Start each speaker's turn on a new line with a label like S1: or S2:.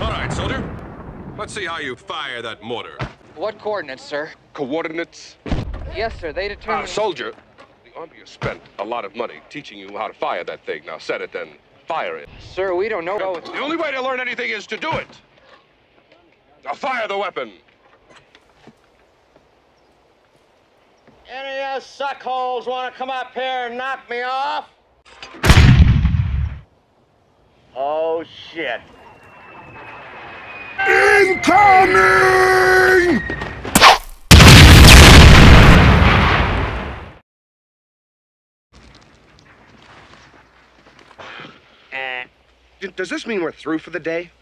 S1: All right, soldier. Let's see how you fire that mortar.
S2: What coordinates, sir?
S3: Coordinates?
S2: Yes, sir. They determine...
S3: Uh, soldier, the Army has spent a lot of money teaching you how to fire that thing. Now set it, then fire it.
S2: Sir, we don't know...
S3: The only way to learn anything is to do it. Now fire the weapon.
S4: Any of you suckholes want to come up here and knock me off? Oh, shit.
S5: Incoming! Eh.
S6: Does this mean we're through for the day?